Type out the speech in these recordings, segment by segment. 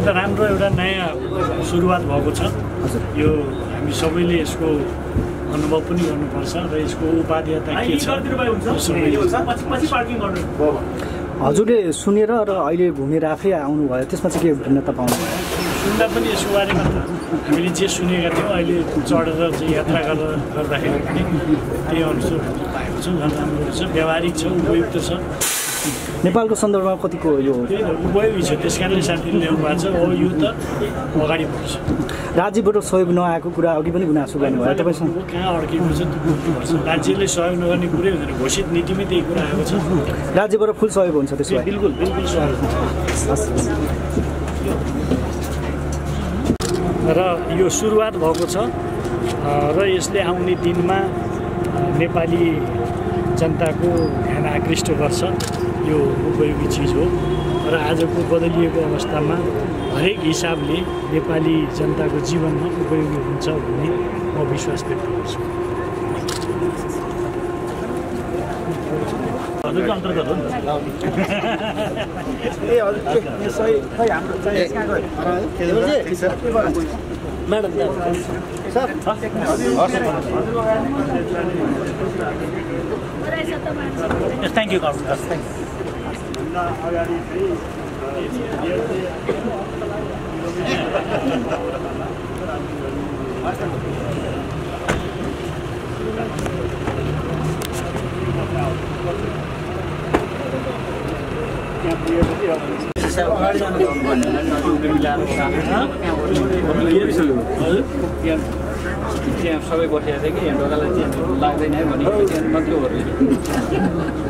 यो त राम्रो एउटा नयाँ सुरुवात भएको छ। हजुर। यो हामी सबैले यसको अनुभव पनि गर्नुपर्छ र यसको उपादेयता के छ हजुरले सुनेर र अहिले घुमेर आफै आउनुभयो त्यसमा चाहिँ के भिन्नता पाउनु सुन्दा पनि यसको बारेमा त हामीले जे सुनेका थियौँ अहिले चढेर चाहिँ यात्रा गरेर गर्दाखेरि पनि त्यही अनुसार पाएको छौँ राम्रो रहेछ व्यावहारिक छ उपयुक्त छ। नेपालको सन्दर्भमा कतिको यो त्यस कारणले साथीले ल्याउनु भएको छ यो त अगाडि बढ्छ। राज्यबाट सहयोग नआएको कुरा अघि पनि गुनासो गर्नुभयो। तपाईँसँग कहाँ अड्केको छ राज्यले सहयोग नगर्ने कुरै हुँदैन। घोषित नीतिमै त्यही कुरा आएको छ। राज्यबाट फुल सहयोग हुन्छ त्यसो भए। बिल्कुल बिल्कुल सहयोग हुन्छ। र यो सुरुवात भएको छ। र यसले आउने दिनमा नेपाली जनताको ध्यान आकृष्ट गर्छ। यो उपयोगी चिज हो र आजको बदलिएको अवस्थामा हरेक हिसाबले नेपाली जनताको जीवनमा उपयोगी हुन्छ भन्ने म विश्वास व्यक्त गर्छु। हजुरको अन्तर्गत हो नि त म्याडम थ्याङ्क यू अगाडि त्यहाँ सबै बसेको थियो कि ढोकालाई चाहिँ लाग्दैन है भने त्यहाँ मात्रै हो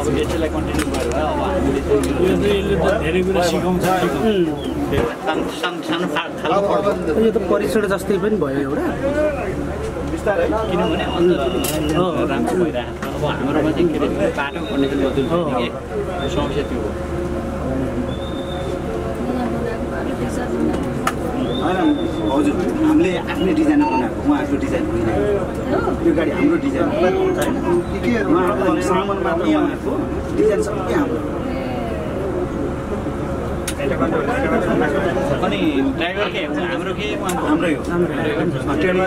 अब यसलाई कन्टिन्यू गरेर अब हामीले यो त धेरै कुरा सिकाउँछ सानो सानो सानो खा- खालको पढ्छ यो त परीक्षण जस्तै पनि भयो एउटा। किनभने अन्त राम्रो भइरहेको छ। अब हाम्रोमा चाहिँ के अरे बाटो कन्डिसन बदल कि समस्या त्यो हो। होइन हजुर। हामीले आफ्नै डिजाइन बनाएको उहाँहरूको डिजाइन होइन यो गाडी हाम्रो डिजाइन हो। उहाँहरूको सामान मात्र उहाँहरूको डिजाइन सबै हाम्रो। अनि ड्राइभर के हाम्रो के हाम्रै हो ट्रेनमा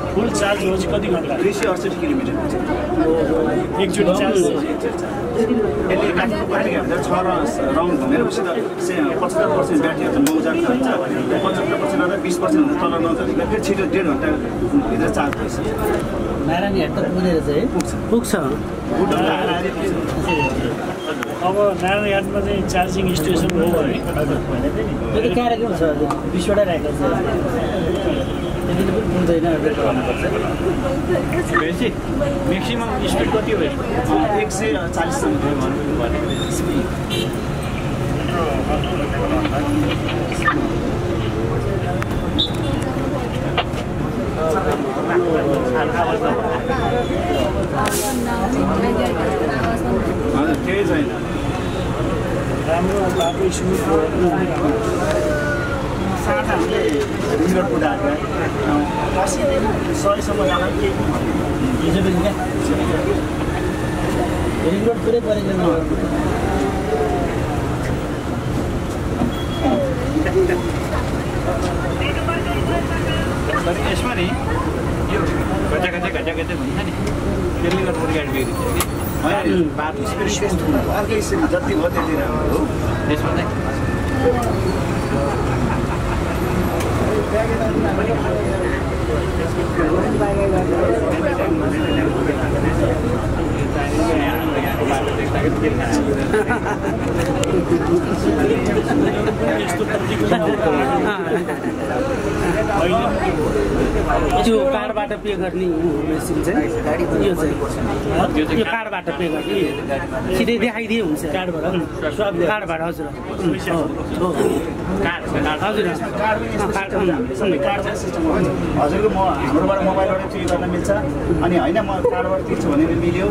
फुल चार्ज हो चाहिँ कति घन्टा? दुई सय अडसठी किलोमिटर। हुन्छ एकचोटि चार्ज। यसले छ राउन्ड घुमेर उसित पचहत्तर पर्सेन्ट ब्याट्रीहरू नौ जान्छ पचहत्तर पर्सेन्ट अथवा बिस पर्सेन्ट तल नझरेको फेरि छिटो डेढ घन्टाभित्र चार्ज त पुगेर चाहिँ पुग्छ। अब नारायणघाटमा चाहिँ चार्जिङ स्टेसन हो भने। त कार्यक्रम छ बिसवटा राखेको छ। पुग्दैन रेट गर्नुपर्छ भनेपछि म्याक्सिमम् स्पिड कति हो एक सय चालिससम्म भन्नु हजुर केही छैन। राम्रो बाटो स्मुथ हो साथ हामीले रिङ्गर कुदाएको असीदेखि सयसम्म जाँदा केही हिजो पनि क्या रिङ रोड पुरै परेको यसमा नि यो घचा घचा घचा भन्छ नि त्यसले गर्दा गाडी बिग्रिन्छ कि बाटो अर्कै जति भयो त्यति राम्रो हो त्यसमा चाहिँ त्यो कार्डबाट पे गर्ने मेसिन चाहिँ यो चाहिँ यो कार्डबाट पे गर्ने सिधै देखाइदिए हुन्छ। कार्डबाट कार्डबाट हजुर। हजुरको म हाम्रोबाट मोबाइलबाट पे गर्न मिल्छ। अनि होइन म कार्डबाट तिर्छु भने पनि मिल्यो।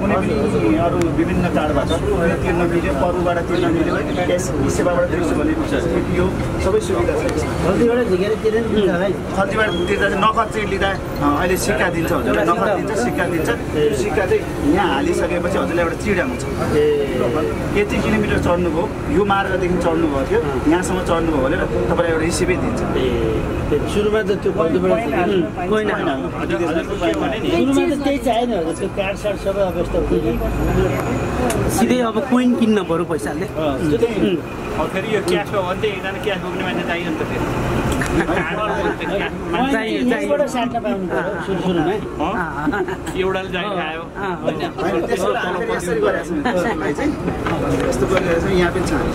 कुनै पनि अरू विभिन्न कार्डबाट तिर्न मिल्यो परुबाट तिर्न मिल्यो क्यास सेवाबाट तिर्छु भने यो सबै सुविधा छ खल्तीबाट तिर्दा चाहिँ नगद चाहिँ लिँदा अहिले सिक्का दिन्छ हजुरलाई। नगद दिन्छ। सिक्का दिन्छ। त्यो सिक्का चाहिँ यहाँ हालिसकेपछि हजुरलाई एउटा चिडा हुन्छ। यति किलोमिटर चढ्नुभयो। यो मार्गदेखि चढ्नुभएको थियो यहाँसम्म चढ्नुभयो भने तपाईँलाई एउटा रिसिभै दिन्छ। सुरुमा त त्यो सुरुमा त त्यही चाहिएन हजुर त्यो कार्ड सार्ड सबै अवस्था हुँदैन सिधै अब कोइन किन्न पऱ्यो पैसाले। फेरि यो भने एकजना क्यास बोक्ने मान्छे चाहियो नि त फेरि। कार्डबाट बोक्छ क्यास मान्छे चाहियो चाहियो साट्न पाउनु पऱ्यो सुरु सुरुमा एउटाले जाइ खायो होइन होइन, त्यसो भए हामीले यसरी गरेका छौँ त्यसलाई चाहिँ यस्तो गरिरहेको छौँ यहाँ पनि छ हामी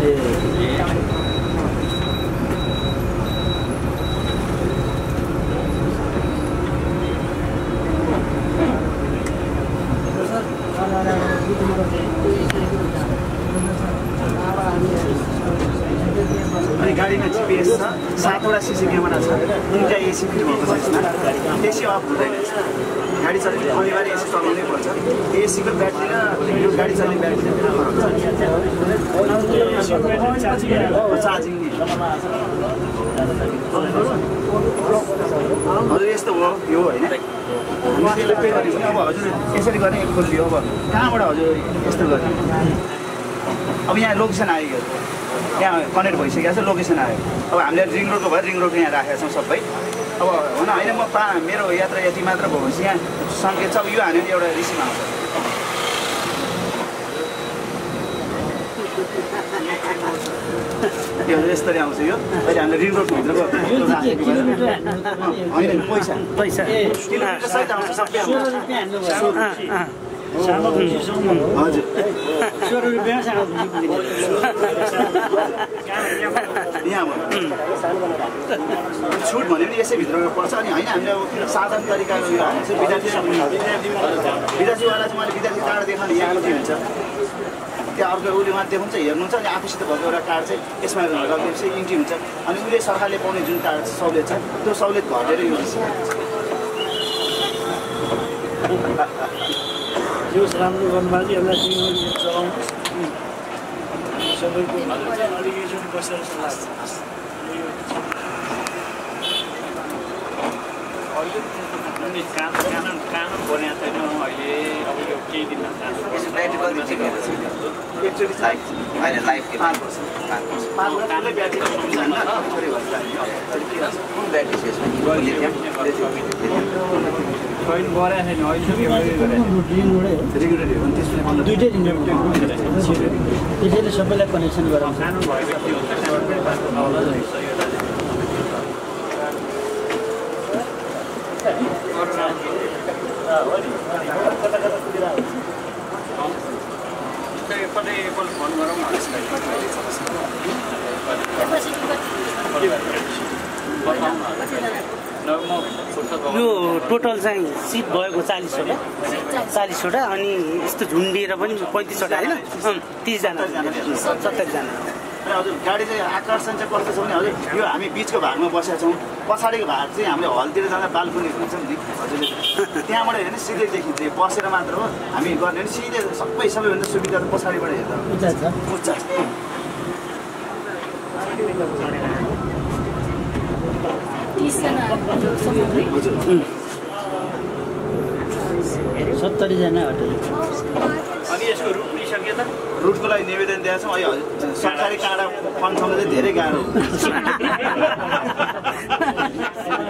अनि गाडीमा जिपिएस छ सातवटा सिसी क्यामेरा छ दुईवटा एसी फिट भएको छ यसमा एसी अफ हुँदैन। गाडी चल्ने अनिवार्य एसी चलाउनै पर्छ एसीको ब्याट्री यो गाडी हजुर यस्तो हो यो होइन अब हजुर यसरी गर्ने खोलियो अब कहाँबाट हजुर यस्तो गर्ने अब यहाँ लोकेसन आइगयो यहाँ कनेक्ट भइसकेको छ लोकेसन आयो अब हामीले रिङ रोडको भएर रिङ रोडको यहाँ राखेका छौँ सबै अब हुन होइन म पा मेरो यात्रा यति मात्र भयो भने यहाँ सङ्केत छ अब यो हाल्यो भने एउटा रिसिभ आउँछ यो यसरी आउँछ यो अहिले हामीले रिङ रोडभित्रको होइन पैसा पैसा हजुर सोह्र रुपियाँ छुट भने पनि यसै भित्र पर्छ अनि होइन हामीले अब साधारण तरिकाको यो हामी चाहिँ विद्यार्थी विद्यार्थीवाला चाहिँ मैले विद्यार्थी कार्ड देखाउने यहाँको चाहिँ हुन्छ त्यहाँ अर्को उसले उहाँ देखाउँछ हेर्नुहुन्छ अनि आफूसित भएको एउटा कार्ड चाहिँ यसमा लगिदिएपछि इन्ट्री हुन्छ। अनि उसले सरकारले पाउने जुन कार्ड सहुलियत छ त्यो सहुलियत घटेर यो जोस् राम्रो गर्नुभएको यसलाई चलाउनुहोस्। सबैको अलिकति बसेर अहिले कानुन कानुन बनाएको छैन अहिले। अब केही दिन त्यसैले सबैलाई कनेक्सन गराउँछ यो टोटल चाहिँ सिट भएको चालिसवटा। चालिसवटा अनि यस्तो झुन्डिएर पनि पैँतिसवटा होइन? तिसजना। सत्तरीजना र हजुर गाडी चाहिँ आकर्षण चाहिँ कस्तो छ भने हजुर। यो हामी बिचको भागमा बसेका छौँ। पछाडिको भाग चाहिँ हामीले हलतिर जाँदा बालकुनी हुन्छ नि हजुरले त्यहाँबाट हेर्ने सिधै देखिन्छ बसेर मात्र हो। हामी गर्ने भने सिधै सबै सबैभन्दा सुविधा त पछाडिबाट हेर्दा उच्च हजुर सत्तरीजना अनि यसको रुट लिइसके त रुटको लागि निवेदन दिएका छौँ। अहिले सरकारी काँडा कन्फर्म चाहिँ धेरै गाह्रो पोलिटिकल लेभलमा त्यति हिसाबले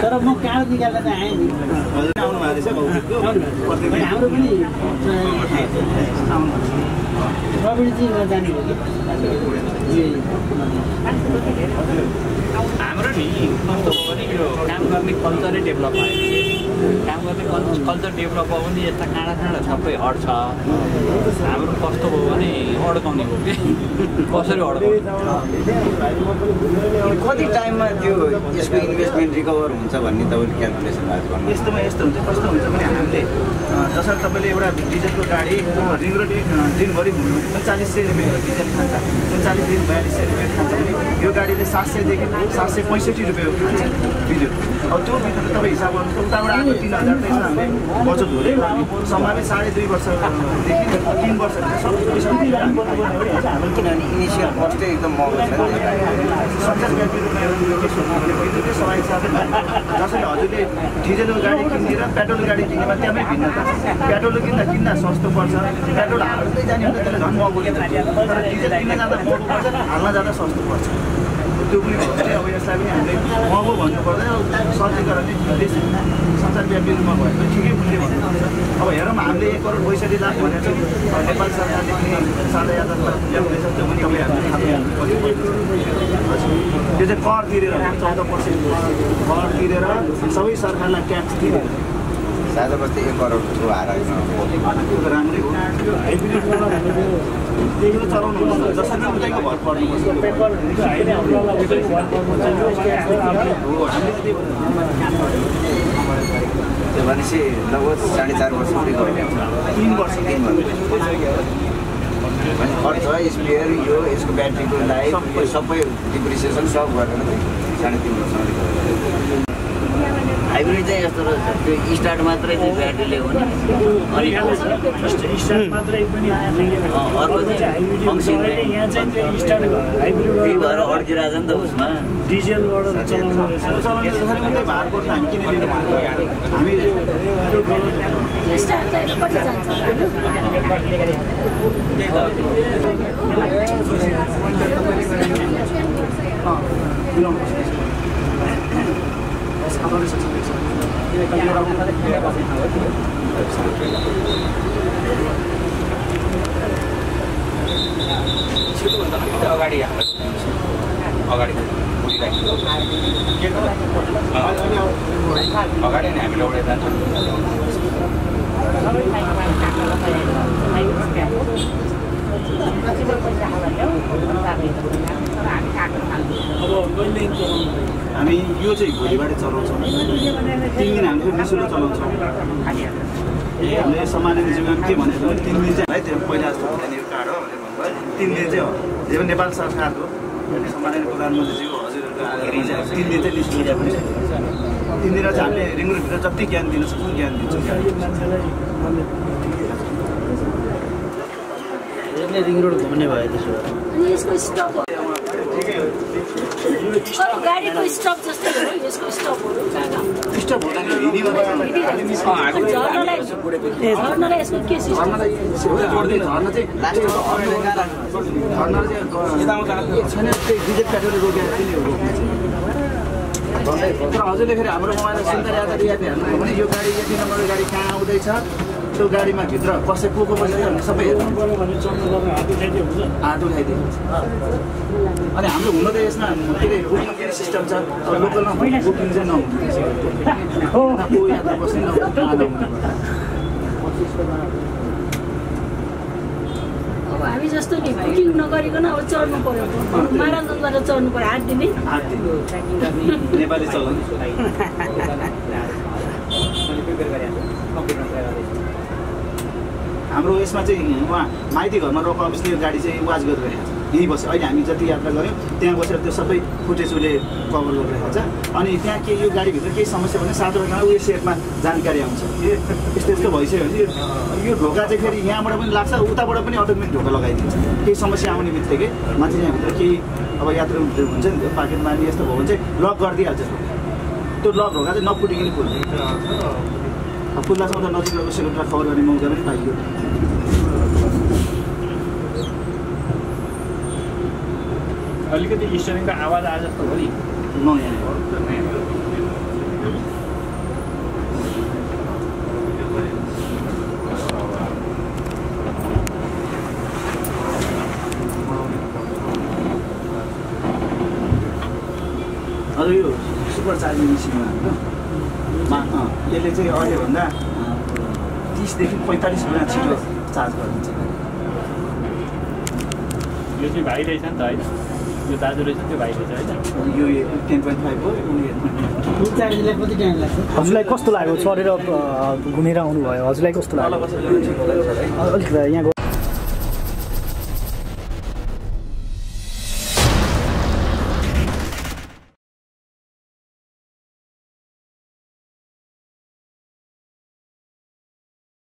तर म काँडो निकाल्न त आएँ नि हाम्रो पनि प्रविधि नजाने हो कि हाम्रो नि कस्तो भने यो काम गर्ने कल्चरै डेभलप भयो काम गर्ने कल्चर कल्चर डेभलप भयो भने यस्ता काँडा काँडा सबै हट्छ। हाम्रो कस्तो भयो भने अड्काउने हो कि? कसरी अड्काउने? कति टाइममा त्यो यसको इन्भेस्टमेन्ट रिकभर हुन्छ भन्ने तपाईँले क्यालकुलेसन भएको? गर्नु यस्तोमा यस्तो हुन्छ कस्तो हुन्छ भने हामीले जसरी तपाईँले एउटा डिजलको गाडी अ, दिनभरि घुम्नु उन्चालिस सय रुपियाँ डिजल खान्छ। उन्चालिस दिन बयालिस सय रुपियाँ खान्छ भने यो गाडीले सात सयदेखि सात सय पैँसठी रुपियाँ खान्छ विद्युत अब त्यो विद्युत तपाईँ हिसाब गर्नुहोस् त उताबाट आएको तिन हजार यसमा हामीले बचत हुँदै समाजले साढे दुई वर्षदेखि तिन वर्ष किनभने इनिसियल कस्टै एकदम महँगो छ साधन जसरी हजुरले डिजेलको गाडी किनिदिएर पेट्रोल गाडी किनेमा त्यहाँमै भिन्नता पेट्रोल किन्दा किन्दा सस्तो पर्छ पेट्रोल हाल्दै जाने भने त्यसले झन् महँगो लिन्छ तर डिजेल किन्न जाँदा महँगो पर्छ हाल्न जाँदा सस्तो पर्छ त्यो पनि अब यसलाई पनि हामीले महँगो भन्नु पर्दैन सरलीकरणले बेसी संसारव्यापी रूपमा भयो भने ठिकै मूल्य भन्नुपर्छ अब हेरौँ हामीले एक करोड पैँसठी लाख भनेको छौँ नेपाल सरकारले पनि सादा यात्रामा ल्याउँदैछ त्यो पनि हामीले। त्यो चाहिँ कर तिरेर चौध पर्सेन्ट। कर तिरेर सबै सरकारलाई ट्याक्स तिरेर साझा बस्ती एक करोडको हारामा त्यो भनेपछि लगभग साढे चार वर्ष हुन्छ तिन वर्ष। तिन वर्ष खर्च स्पेयर यो यसको ब्याट्रीको लाइफ सबै डिप्रिसिएसन सब गरेर साढे तिन हुन्छ। हाइब्रिड चाहिँ यस्तो रहेछ। त्यो स्टार्ट मात्रै चाहिँ ब्याट्रीले हुने अनि स्टार्ट मात्रै पनि अँ, अर्को त्यही हाइब्रिड भएर अड्किरहेको छ। नि त उसमा। डिजेलबाट रहेछ छिटोभन्दा अलिकति अगाडि हाम्रो अगाडि कुदिरहेको के अगाडि नै हामीले उडेर जान्छौँ अब कहिले चलाउनु यो चाहिँ भोलिबाट चलाउँछौँ। तिन दिन हामीले निशुल्क चलाउँछौँ। हामीले सामान्य जीवन के भनेको भने तिन दिन चाहिँ है त्यो पहिला जस्तो हुँदैन यो कार्ड हो भनेर भन्नुभयो। तिन दिन चाहिँ हो। यो पनि नेपाल सरकारको सामान्य प्रधानमन्त्रीजीको हजुरहरूको चाहिँ तिन दिन चाहिँ निशुल्क हुन्छ। तिन दिन चाहिँ हामीले रिङ रोडभित्र जति ज्ञान दिन सक्छौँ ज्ञान दिन्छौँ रिङ रोड घुम्ने भयो त्यसो भए। गाडीको स्टप जस्तै हो यसको स्टपहरू स्टप हुँदैन हिँडिरहन्छ झर्नलाई झर्नलाई यसको के सिस्टम तर हजुरले फेरि हाम्रो मोबाइलमा सुन्दर यात्रा यात्री हेर्नुभयो भने यो गाडी यति नम्बरको गाडी कहाँ आउँदैछ त्यो गाडीमा भित्र कसै को को बसेको सबै चल्नु हात उठाइदियो हुन्छ हात उठाइदिन्छ अनि हाम्रो हुन त यसमा के अरे बुकिङ के सिस्टम छ अब लोकलमा बुकिङ चाहिँ नहुने बस्ने नहुने अब हामी जस्तो नि बुकिङ नगरिकन अब चढ्नु पऱ्यो माराथनबाट चढ्नु पऱ्यो हात दिने हात दिनु नेपाली चलाउनु हाम्रो यसमा चाहिँ उहाँ माइती घरमा रक अफिसले यो गाडी चाहिँ वाच गरिरहेको छ। यहीँ बस्यो अहिले हामी जति यात्रा गऱ्यौँ त्यहाँ बसेर त्यो सबै फुटेज उसले कभर गरिरहेको छ। अनि त्यहाँ के यो गाडीभित्र केही समस्या भने सातवटा उयो सेटमा जानकारी आउँछ। ए यस्तो यस्तो भइसक्यो भने यो- ढोका चाहिँ फेरि यहाँबाट पनि लाग्छ उताबाट पनि अटोमेटिक ढोका लगाइदिन्छ। केही समस्या आउने बित्तिकै माथि यहाँभित्र केही अब यात्रु हुन्छ नि त्यो पाकेट मार्ने यस्तो भयो भने चाहिँ लक गरिदिइहाल्छ। त्यो लक ढोका चाहिँ नफुटिकन खुल्छ। खुल्लासम्म त नजिक रहेको सेक्रेटरीलाई खबर गर्ने मौका पनि पाइयो अलिकति स्टरिङको आवाज आए जस्तो हो नि यहाँ अझ यो सुपर चार्जिङ मेसिनमा अँ, यसले चाहिँ अहिलेभन्दा तिसदेखि पैँतालिस गुणा छिटो चार्ज गरिदिन्छ यो चाहिँ भाइ रहेछ नि त होइन? यो दाजु रहेछ त्यो भाइ रहेछ होइन? यो टेन पोइन्ट फाइभ हो उयो चार्जलाई कति टाइम लाग्छ? हजुरलाई कस्तो लाग्यो? चढेर घुमेर आउनुभयो। हजुरलाई कस्तो लाग्यो? बसेर अलिक यहाँ